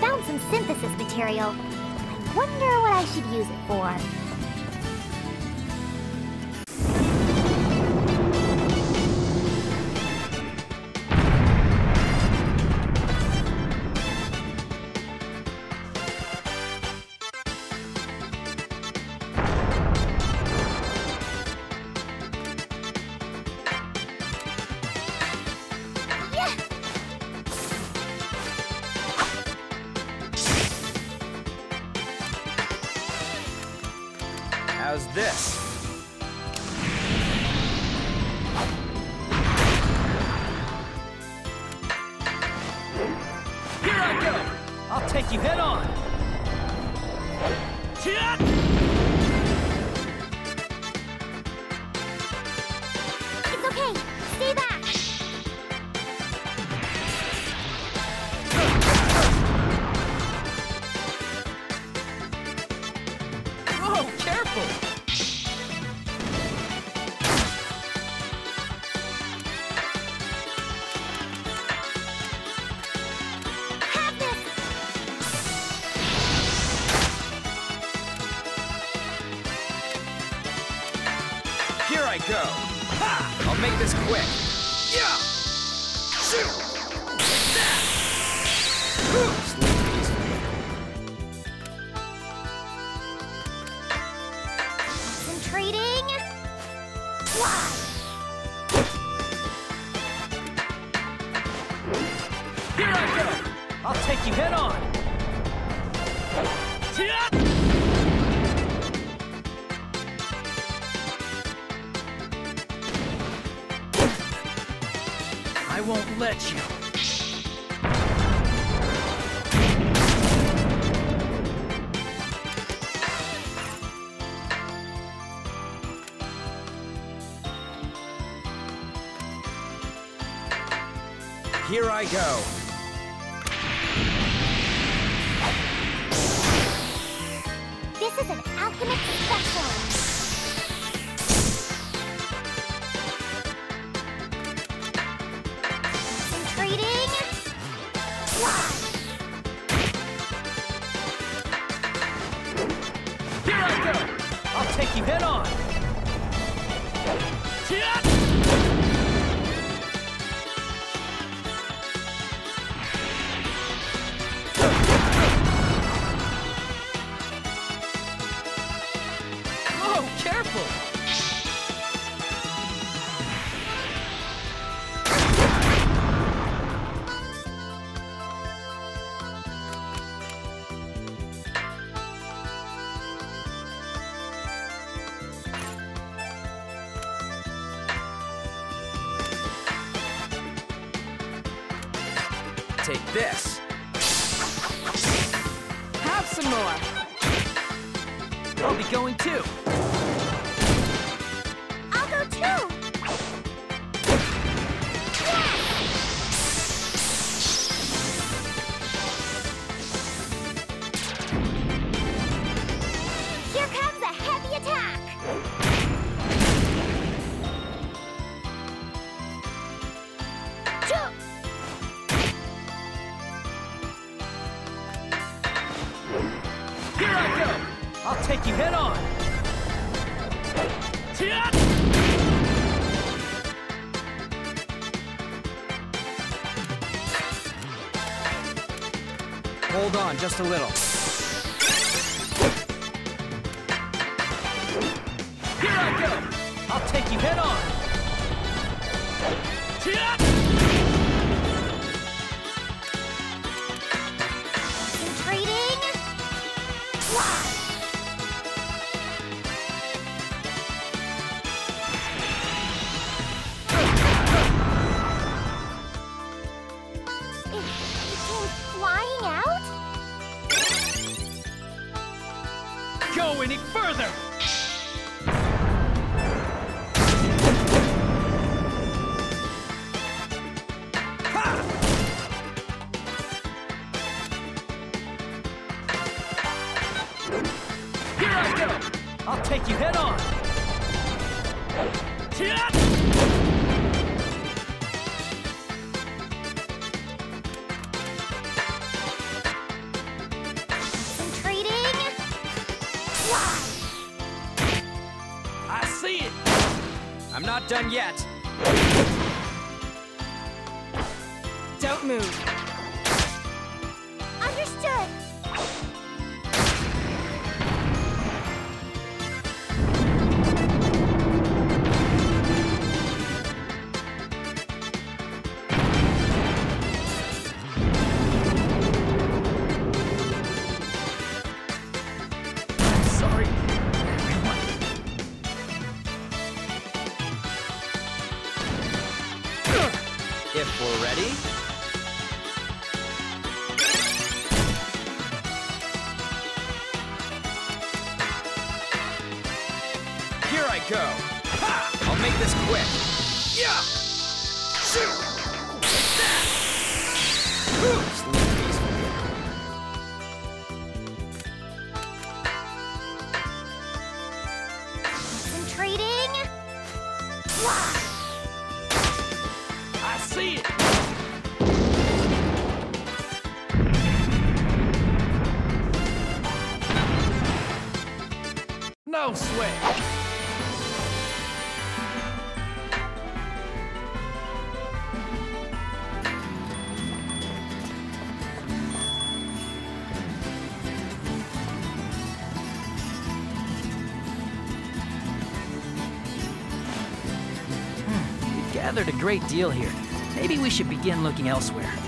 found some synthesis material. I wonder what I should use it for. You. Here I go. This is an alchemist special. On! Take this. Have some more. I'll be going too. Hold on just a little. Here I go! I'll take you head on! Concentrating. Fly. I see it. I'm not done yet. Don't move. Sweat. Hmm, we've gathered a great deal here. Maybe we should begin looking elsewhere.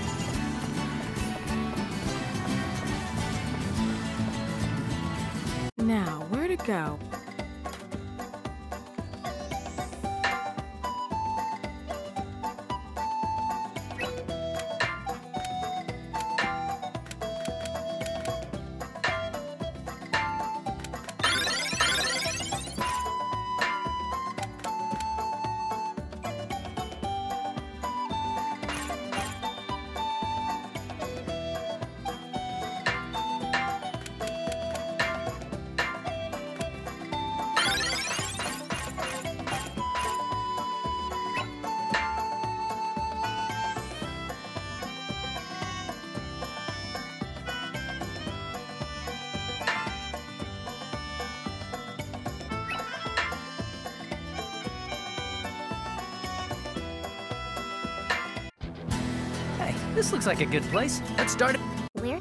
This looks like a good place. Let's start it. Where?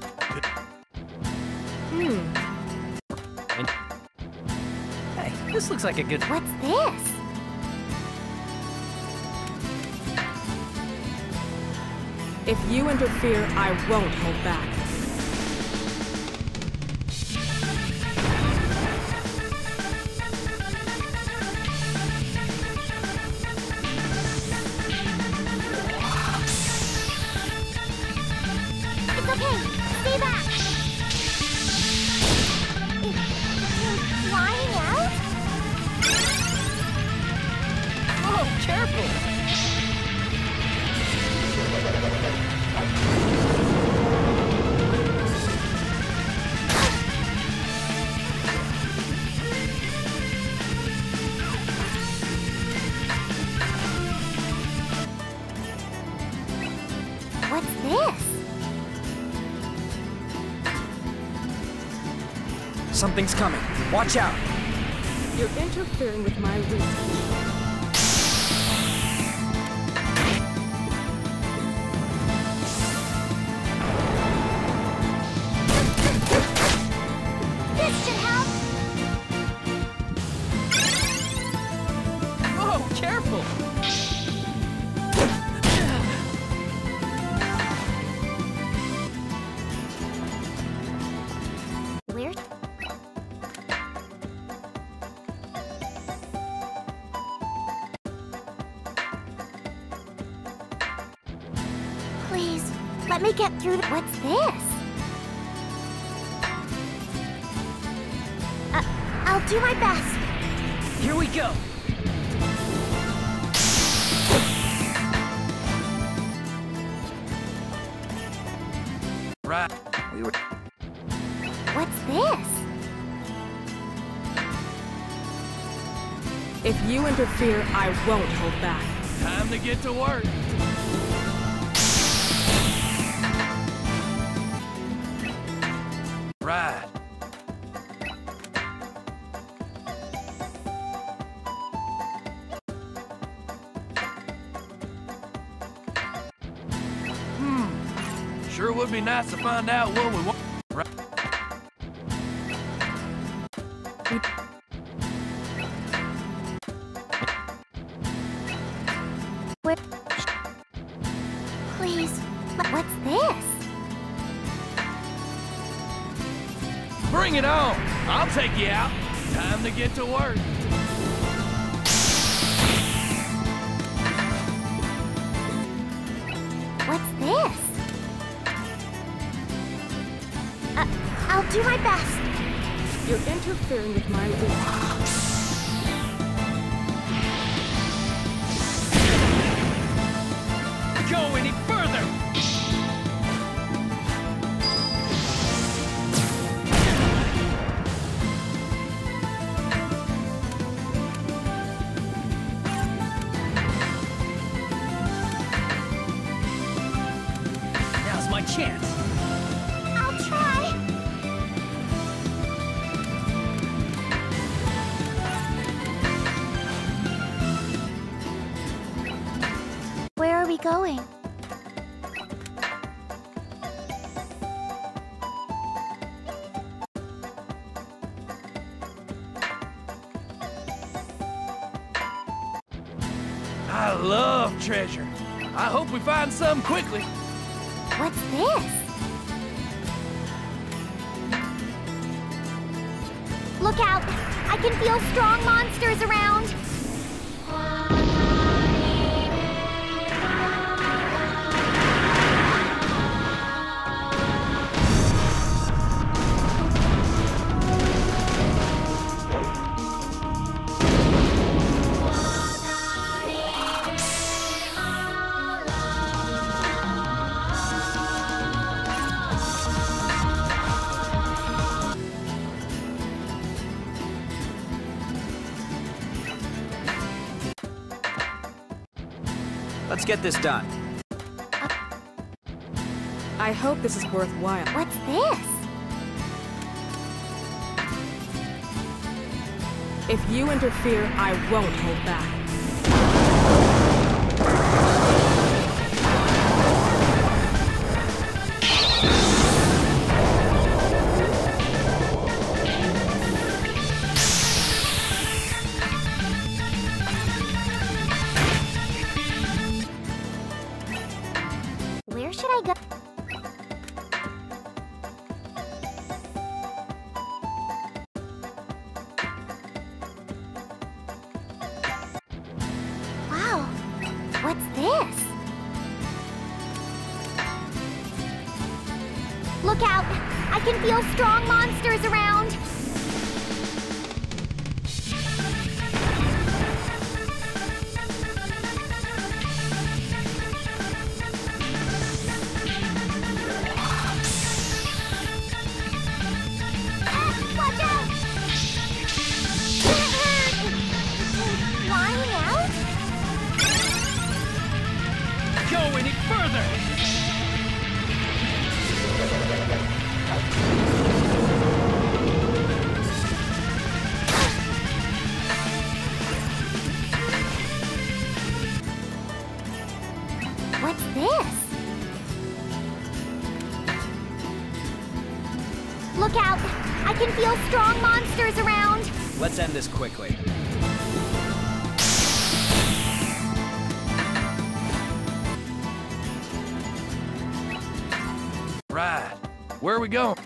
Hmm. Hey, this looks like a good. What's this? If you interfere, I won't hold back. Something's coming. Watch out. You're interfering with my routine. Get through the- What's this? Uh, I'll do my best. Here we go! Right. We were. What's this? If you interfere, I won't hold back. Time to get to work. Would be nice to find out what we want. Please, what's this? Bring it on! I'll take you out. Time to get to work. Some quickly. Let's get this done. I hope this is worthwhile. What's this? If you interfere, I won't hold back. Out! I can feel strong monsters around! Let's end this quickly. Right. Where are we going?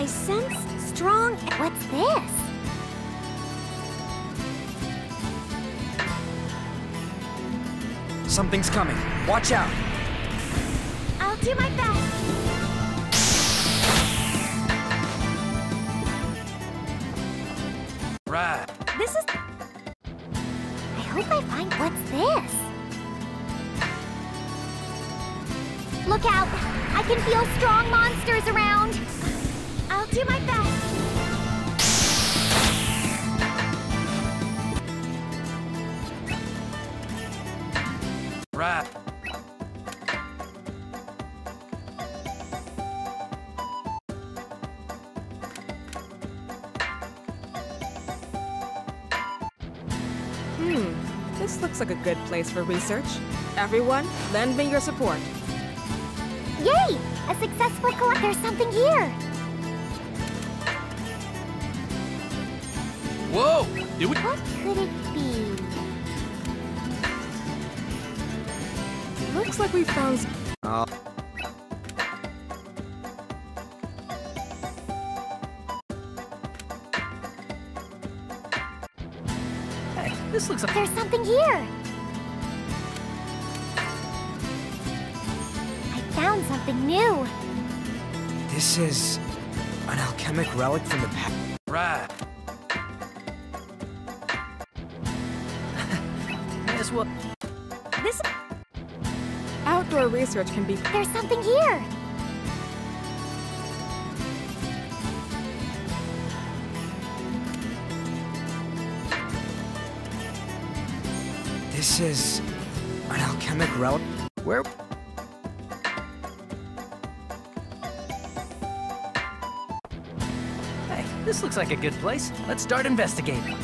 I sense strong. What's this? Something's coming. Watch out. I'll do my best. Right. This is. I hope I find. What's this? Look out! I can feel strong monsters around. I'll do my best. Right. Hmm, this looks like a good place for research. Everyone, lend me your support. Yay! A successful collect. There's something here. Whoa! Did we? What could it be? Looks like we found. s- Uh, Hey, this looks like... There's something here. I found something new. this is an alchemic relic from the past. Right. May. This. Outdoor research can be. There's something here. This is an alchemic relic. Where? Hey, this looks like a good place. Let's start investigating.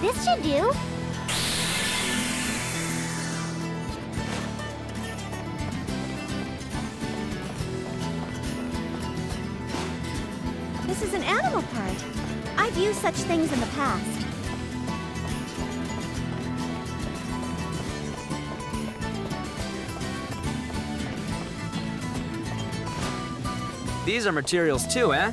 This should do. This is an animal part. I've used such things in the past. These are materials too, eh?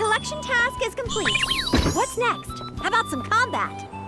Collection task is complete. What's next? How about some combat?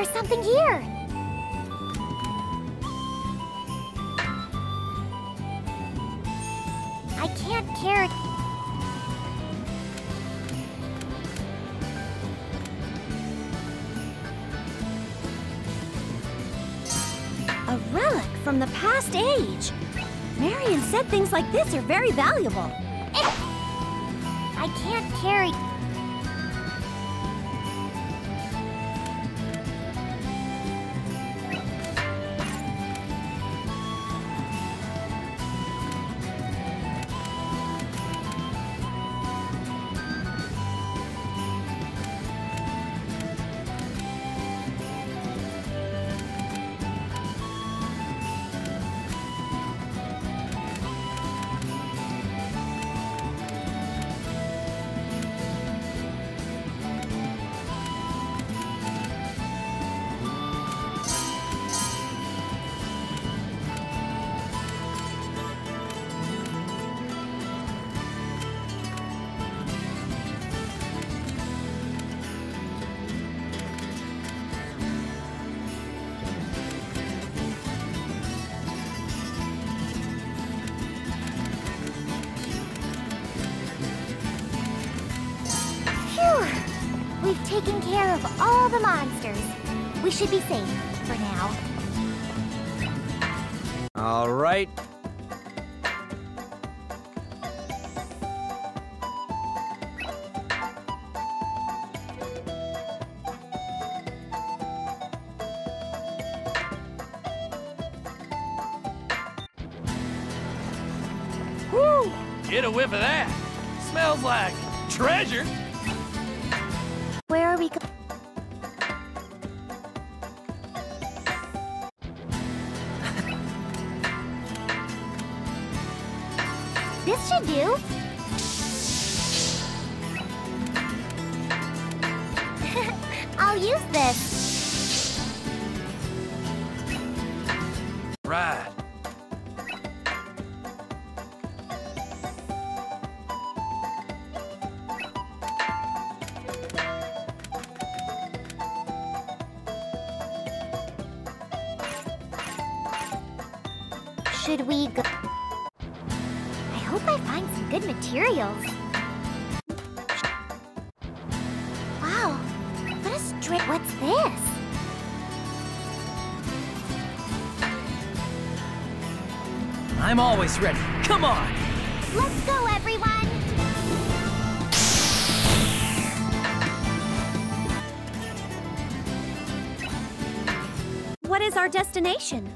There's something here! I can't carry... A relic from the past age. Marion said things like this are very valuable. I can't carry... of all the monsters. We should be safe for now. All right. Woo! Get a whiff of that. Smells like treasure. What's this? I'm always ready. Come on! Let's go, everyone! What is our destination?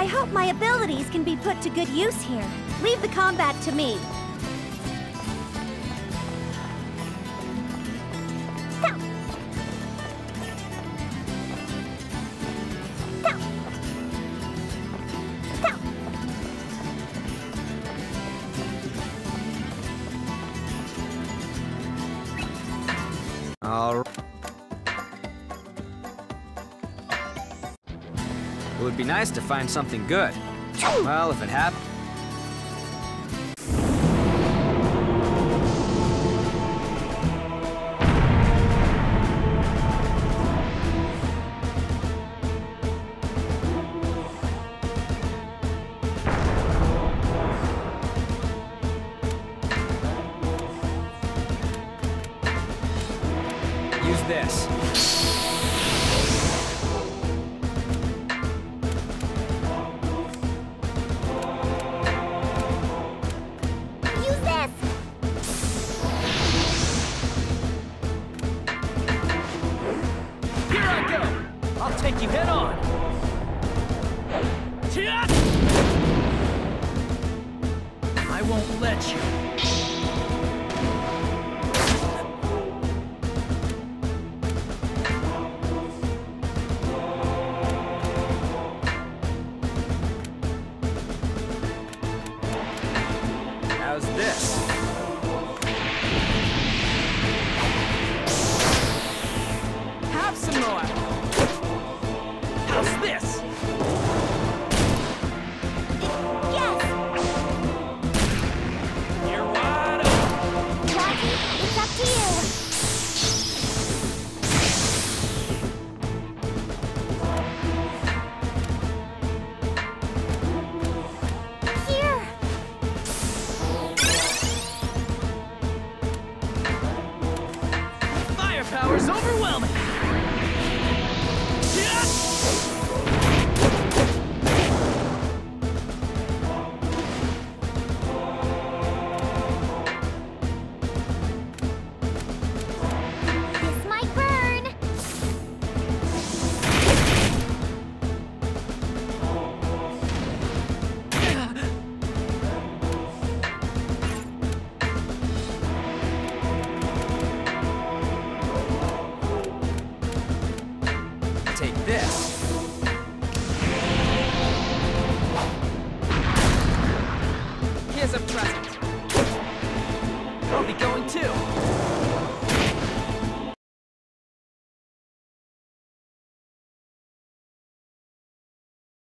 I hope my abilities can be put to good use here. Leave the combat to me. Nice to find something good. Well, if it happened.